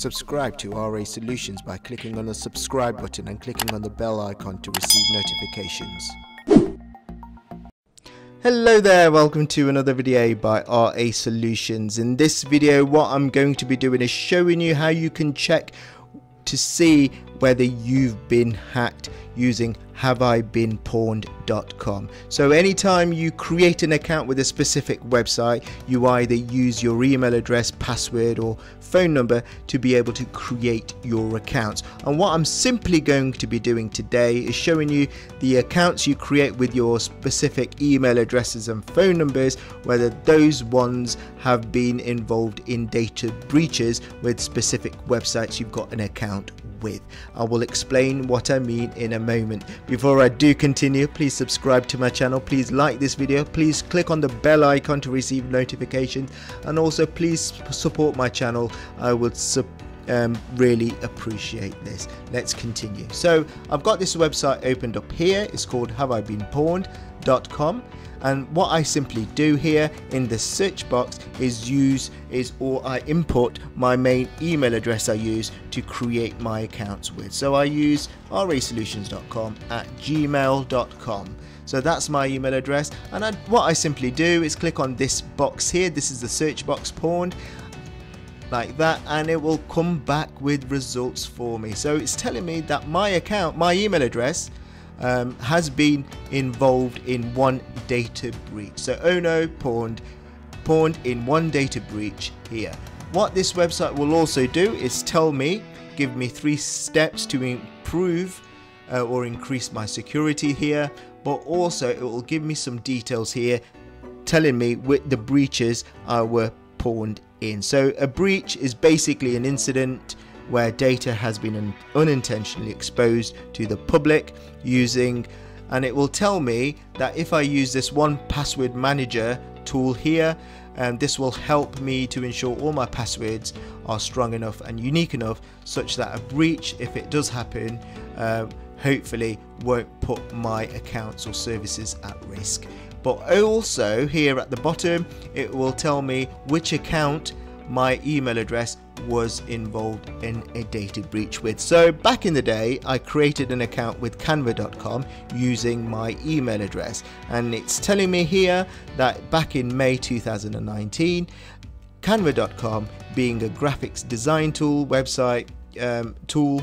Subscribe to RA Solutions by clicking on the subscribe button and clicking on the bell icon to receive notifications. Hello there, welcome to another video by RA Solutions. In this video what I'm going to be doing is showing you how you can check to see whether you've been hacked using haveibeenpwned.com. So anytime you create an account with a specific website, you either use your email address, password or phone number to be able to create your accounts. And what I'm simply going to be doing today is showing you the accounts you create with your specific email addresses and phone numbers, whether those ones have been involved in data breaches with specific websites you've got an account with. I will explain what I mean in a moment. Before I do continue, please subscribe to my channel, please like this video, please click on the bell icon to receive notifications and also please support my channel. I would um, really appreciate this. Let's continue. So I've got this website opened up here. It's called haveibeenpwned.com and what I simply do here in the search box is use is or I input my main email address I use to create my accounts with. So I use rasolutions.com at gmail.com so that's my email address. And I, what I simply do is click on this box here. This is the search box pwned like that and it will come back with results for me. So it's telling me that my account my email address um, has been involved in one data breach. So Ono pwned, pwned in one data breach here. What this website will also do is tell me, give me three steps to improve uh, or increase my security here, but also it will give me some details here telling me with the breaches I were pwned in. So a breach is basically an incident where data has been unintentionally exposed to the public using and it will tell me that if I use this one password manager tool here and this will help me to ensure all my passwords are strong enough and unique enough such that a breach if it does happen uh, hopefully won't put my accounts or services at risk. But also here at the bottom it will tell me which account my email address was involved in a data breach with. So back in the day, I created an account with canva.com using my email address. And it's telling me here that back in May 2019, canva.com being a graphics design tool, website um, tool,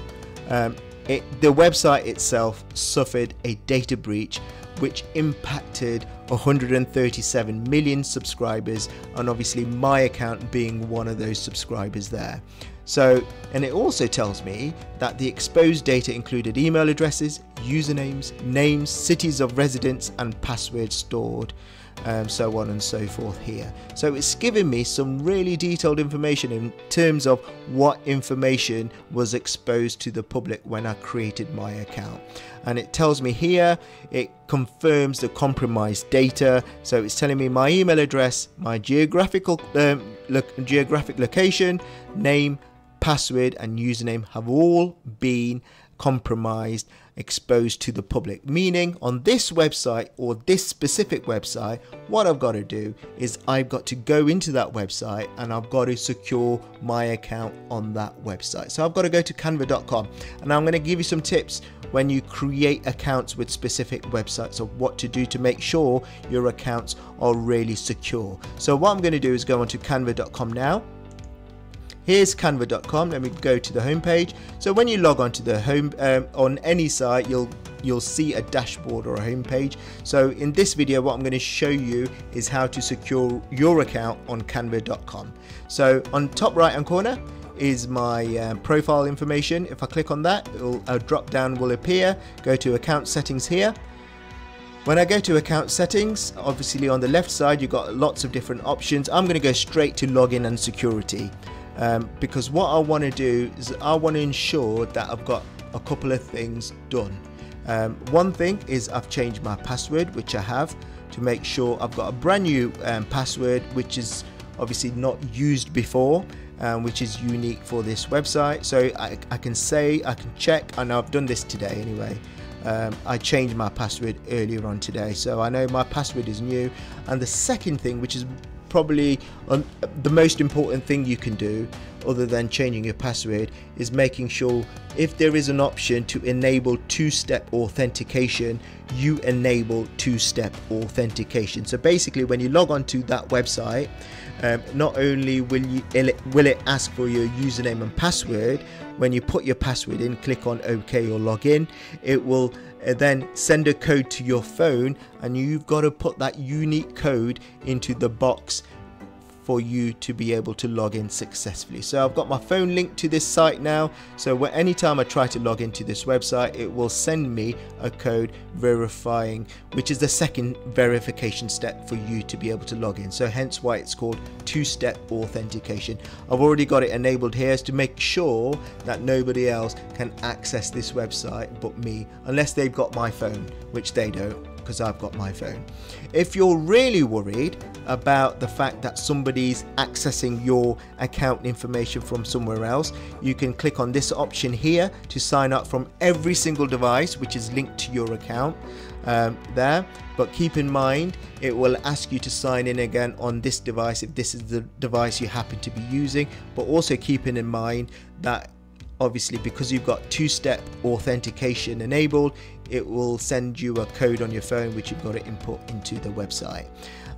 um, it, the website itself suffered a data breach which impacted 137 million subscribers and obviously my account being one of those subscribers there. So, and it also tells me that the exposed data included email addresses, usernames, names, cities of residence and passwords stored um, so on and so forth here. So it's giving me some really detailed information in terms of what information was exposed to the public when I created my account. And it tells me here, it confirms the compromised data. So it's telling me my email address, my geographical um, geographic location, name, password and username have all been compromised exposed to the public. Meaning on this website or this specific website, what I've got to do is I've got to go into that website and I've got to secure my account on that website. So I've got to go to canva.com and I'm going to give you some tips when you create accounts with specific websites of what to do to make sure your accounts are really secure. So what I'm going to do is go onto canva.com now Here's canva.com. Let me go to the home page. So when you log on to the home um, on any site, you'll you'll see a dashboard or a home page. So in this video, what I'm going to show you is how to secure your account on canva.com. So on top right hand corner is my um, profile information. If I click on that, a drop down will appear. Go to account settings here. When I go to account settings, obviously on the left side, you've got lots of different options. I'm going to go straight to login and security um, because what I want to do is I want to ensure that I've got a couple of things done. Um, one thing is I've changed my password, which I have, to make sure I've got a brand new um, password, which is obviously not used before, um, which is unique for this website. So I, I, can say, I can check, and I've done this today anyway. Um, I changed my password earlier on today, so I know my password is new. And the second thing, which is probably um, the most important thing you can do other than changing your password is making sure if there is an option to enable two-step authentication you enable two-step authentication. So basically when you log on to that website um, not only will you will it ask for your username and password when you put your password in click on ok or login it will Uh, then send a code to your phone and you've got to put that unique code into the box for you to be able to log in successfully. So I've got my phone linked to this site now. So anytime I try to log into this website, it will send me a code verifying, which is the second verification step for you to be able to log in. So hence why it's called two-step authentication. I've already got it enabled here to make sure that nobody else can access this website but me, unless they've got my phone, which they don't because I've got my phone. If you're really worried about the fact that somebody's accessing your account information from somewhere else, you can click on this option here to sign up from every single device which is linked to your account um, there. But keep in mind, it will ask you to sign in again on this device if this is the device you happen to be using. But also keeping in mind that obviously because you've got two-step authentication enabled it will send you a code on your phone which you've got to input into the website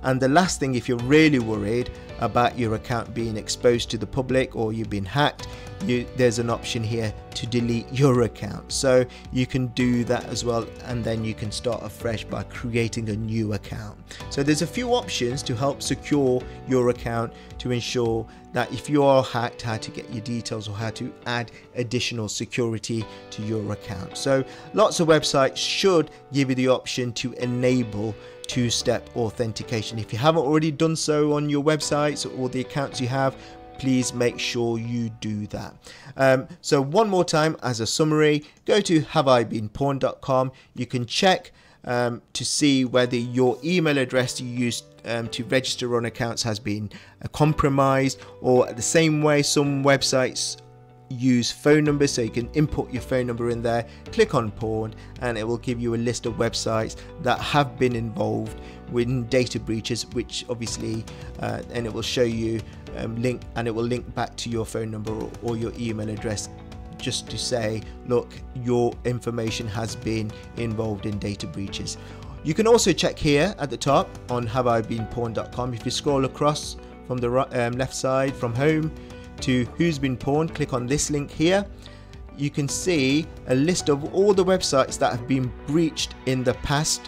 and the last thing if you're really worried about your account being exposed to the public or you've been hacked you, there's an option here to delete your account. So you can do that as well and then you can start afresh by creating a new account. So there's a few options to help secure your account to ensure that if you are hacked how to get your details or how to add additional security to your account. So lots of websites should give you the option to enable two-step authentication if you haven't already done so on your websites or the accounts you have please make sure you do that. Um, so one more time as a summary, go to haveibeenpwned.com. You can check um, to see whether your email address you used um, to register on accounts has been uh, compromised or the same way some websites use phone numbers so you can input your phone number in there click on pawn and it will give you a list of websites that have been involved with data breaches which obviously uh, and it will show you um, link and it will link back to your phone number or, or your email address just to say look your information has been involved in data breaches. You can also check here at the top on haveibeenpwned.com if you scroll across from the um, left side from home to who's been pwned click on this link here you can see a list of all the websites that have been breached in the past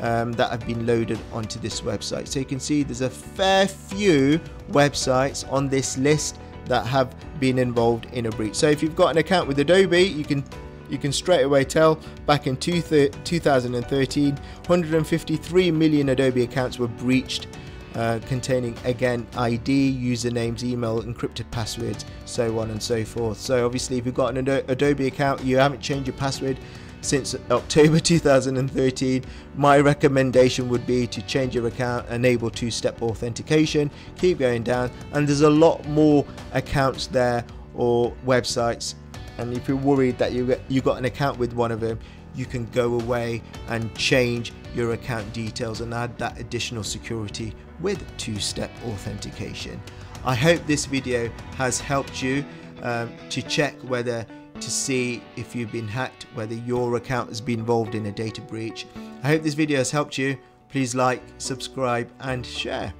um, that have been loaded onto this website. So you can see there's a fair few websites on this list that have been involved in a breach. So if you've got an account with Adobe, you can you can straight away tell back in 2013, 153 million Adobe accounts were breached uh, containing again ID, usernames, email, encrypted passwords, so on and so forth. So obviously if you've got an Adobe account, you haven't changed your password, since October 2013. My recommendation would be to change your account, enable two-step authentication, keep going down, and there's a lot more accounts there or websites. And if you're worried that you you got an account with one of them, you can go away and change your account details and add that additional security with two-step authentication. I hope this video has helped you um, to check whether to see if you've been hacked, whether your account has been involved in a data breach. I hope this video has helped you. Please like, subscribe and share.